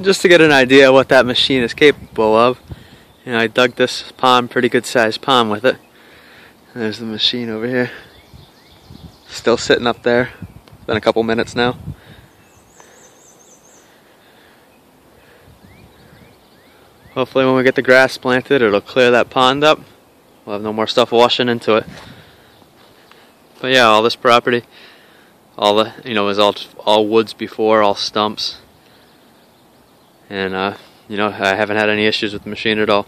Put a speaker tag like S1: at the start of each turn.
S1: just to get an idea what that machine is capable of. You know, I dug this pond, pretty good sized pond with it. There's the machine over here. Still sitting up there. It's been a couple minutes now. Hopefully when we get the grass planted, it'll clear that pond up. We'll have no more stuff washing into it. But yeah, all this property, all the, you know, was all, all woods before, all stumps. And, uh, you know, I haven't had any issues with the machine at all.